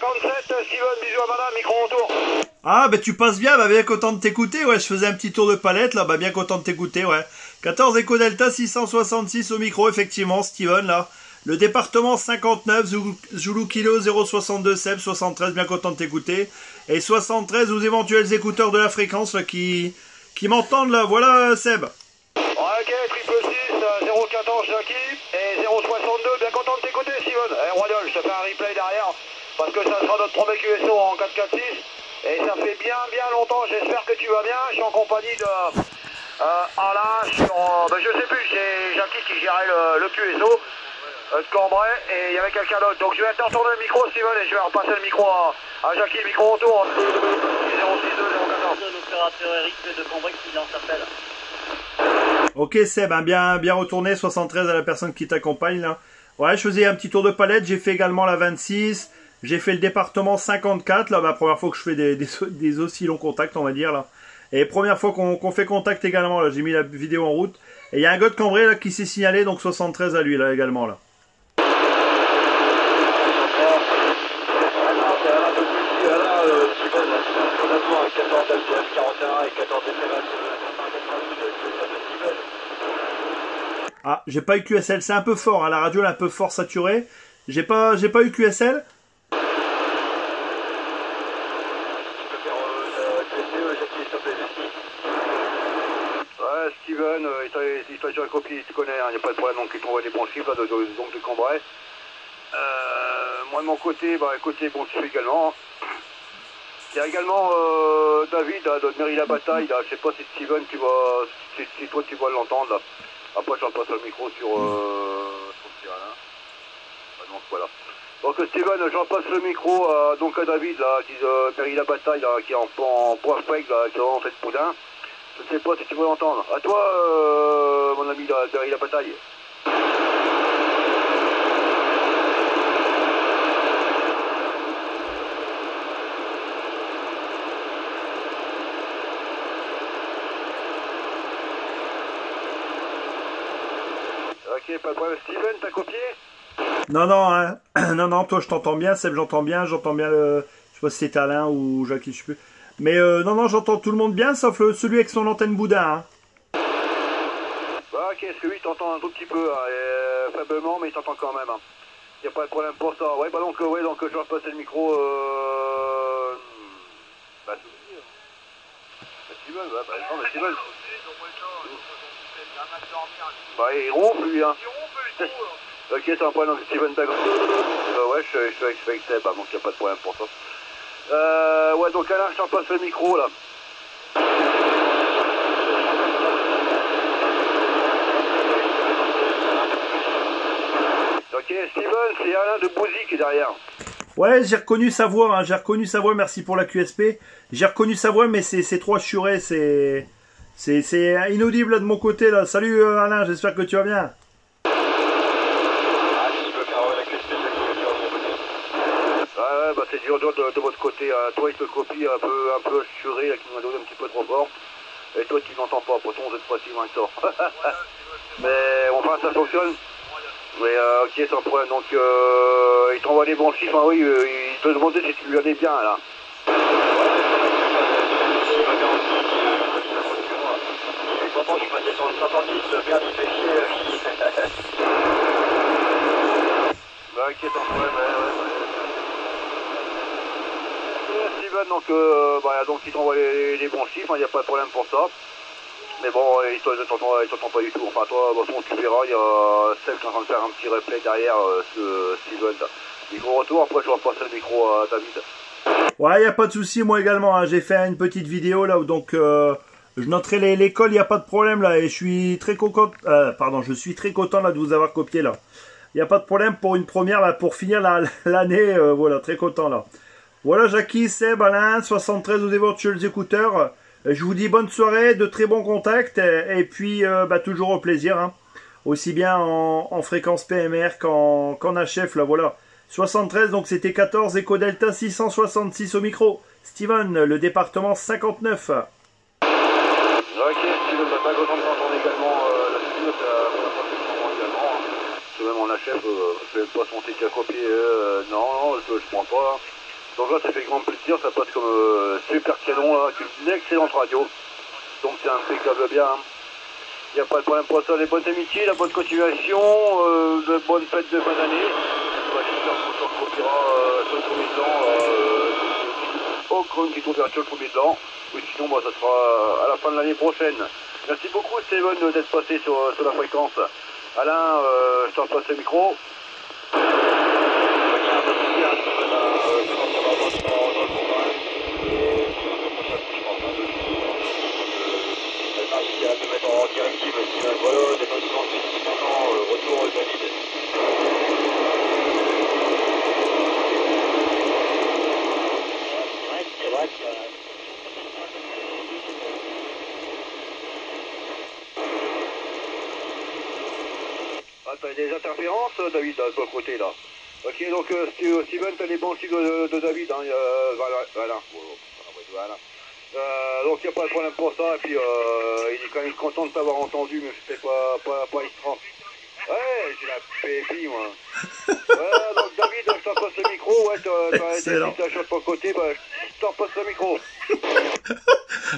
57, Steven, bisous à madame, micro retour. Ah, bah tu passes bien, bah bien content de t'écouter, ouais, je faisais un petit tour de palette, là, bah bien content de t'écouter, ouais. 14 Echo Delta 666 au micro, effectivement, Steven, là. Le département 59, Zulu, Kilo 062 Seb 73, bien content de t'écouter. Et 73 aux éventuels écouteurs de la fréquence, là, qui, qui m'entendent, là, voilà, Seb. Ok, triple 6, 014 Jackie, et 062, bien content de t'écouter, Steven. Eh, Royal, je te fais un replay derrière, parce que ça sera notre premier QSO en 446. Et ça fait bien bien longtemps, j'espère que tu vas bien. Je suis en compagnie de euh, Alain sur. Ben, je sais plus, c'est Jackie qui gérait le, le QSO euh, de Cambrai et il y avait quelqu'un d'autre. Donc je vais te retourner le micro Steven et je vais repasser le micro à, à Jackie, le micro autour. 062 014. L'opérateur Eric de Cambrai qui vient s'appelle. Ok Seb, hein, bien, bien retourné, 73 à la personne qui t'accompagne là. Ouais, je faisais un petit tour de palette, j'ai fait également la 26, j'ai fait le département 54, là, la première fois que je fais des, aussi longs contacts, on va dire, là. Et première fois qu'on qu'on fait contact également, là, j'ai mis la vidéo en route. Et il y a un gars de Cambrai, là, qui s'est signalé, donc 73 à lui, là, également, là. Ah, j'ai pas eu QSL, c'est un peu fort, hein, la radio elle est un peu fort saturée. J'ai pas, j'ai pas eu QSL. Ouais, Steven, euh, il il t'a déjà copié, tu connais, il n'y a pas de problème, donc il t'envoie des bons chiffres, là, de, de- donc de Cambrai. Euh, moi de mon côté, bah côté bon tu également. Il y a également euh, David de Mairie la Bataille, là, je sais pas si Steven tu vas si, toi tu vas l'entendre. Après j'en passe le micro sur euh, le terrain. Ah, donc voilà. Donc Steven, j'en passe le micro donc à David là, qui de Mairie la Bataille qui est en, en là, qui est en fait poudin. Sais pas si tu veux l'entendre. À toi euh, mon ami là, Mairie la Bataille. Ok, pas de problème. Steven, t'as copié? Non, non, hein. non, non, toi je t'entends bien, Seb, j'entends bien, j'entends bien le. Je sais pas si c'était Alain ou Jacques, je sais plus. Mais euh, non, non, j'entends tout le monde bien, sauf le- celui avec son antenne boudin. Hein. Bah ok, que oui, t'entends un tout petit peu, hein, euh, faiblement, mais il t'entend quand même. Hein. Y a pas de problème pour ça. Ouais, bah donc, euh, ouais, donc je vais repasser le micro. Euh... Bah, hein. Bah, Steven, bah, bah. Bah, il ronfle, lui, hein. ok, c'est un problème, Steven Dagon. Euh, ouais, je, fais avec hein, donc y a pas de problème pour ça. Euh, ouais, donc Alain, je t'en passe le micro, là. Ok, Steven, c'est Alain de Bouzy qui est derrière. Ouais, j'ai reconnu sa voix, hein, j'ai reconnu sa voix, merci pour la QSP. J'ai reconnu sa voix, mais c'est trop assuré, c'est. C'est inaudible de mon côté là. Salut euh, Alain, j'espère que tu vas bien. Ouais, ouais, bah c'est dur, de, de votre côté. hein. Toi, il te copie un peu, un peu assuré, qui m'a donné un petit peu trop fort. Et toi, tu n'entends pas. Pourtant, vous êtes pas si loin que ça. Mais enfin, ça fonctionne. Mais euh, ok, sans problème. Donc, euh, il t'envoie des bons chiffres. hein, oui, euh, il te demandait si tu lui allais bien, là. Pourtant, je suis passé sur le 56, bien il fait chier. Bah, ok, sans problème. Donc, euh, bah, donc il t'envoie les, les bons chiffres, il n'y a pas de problème pour ça. Mais bon, euh, il te- t'entend il pas du tout. Enfin, toi, toute façon, tu verras, il y a Seb qui est en train de faire un petit replay derrière euh, Steven. là. Micro retour, après je vais repasser le micro à David. Ouais, y a pas de souci, moi également. hein, J'ai fait une petite vidéo là où donc euh, je noterai l'école, y a pas de problème là, et je suis très content. euh, pardon, je suis très content là de vous avoir copié là. Y a pas de problème pour une première pour finir la- l'année, euh, voilà, très content là. Voilà, Jackie, Seb, Alain, 73 aux éventuels écouteurs. Euh, Je vous dis bonne soirée, de très bons contacts, et, et puis euh, bah, toujours au plaisir. hein. Aussi bien en, en fréquence PMR qu'en qu'en HF, là voilà. 73, donc c'était 14, Echo Delta 666 au micro. Steven, le département 59. Ok, Steven, bah, euh. Hein. Même en euh, je vais pas son ticket à copier, euh, non, non, je, je prends pas. Donc là, ça fait grand plaisir, ça passe comme euh, super canon, là, c'est une excellente radio. Donc c'est impeccable bien. Il n'y a pas de problème pour ça. Les bonnes amitiés, la bonne continuation, euh, de bonnes fêtes de fin d'année. Bah, J'espère qu'on se retrouvera euh, sur le premier temps. Euh, aucune petite ouverture le premier temps. Oui, sinon, bah, ça sera à la fin de l'année prochaine. Merci beaucoup, Steven, d'être passé sur, sur la fréquence. Alain, je t'en passe le micro. T'as des interférences, David, de ton côté, là. Ok, donc, euh, Stu- Steven, t'as les bons signaux de, de David, hein, euh, voilà, voilà. voilà. Euh, donc, il n'y a pas de problème pour ça, et puis, euh, il est quand même content de t'avoir entendu, mais c'était pas, pas, pas extra. Ouais, j'ai la PFI, moi. ouais, donc, David, je t'en passe le micro, ouais, t'as situations de ton côté, bah, je t'en passe le micro.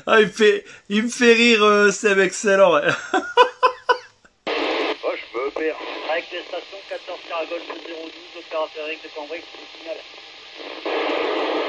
Ah, il me fait, il me fait rire, euh, Seb, excellent. ouais. station 14 Caragolf 012, opérateur de Cambrai, c'est signal.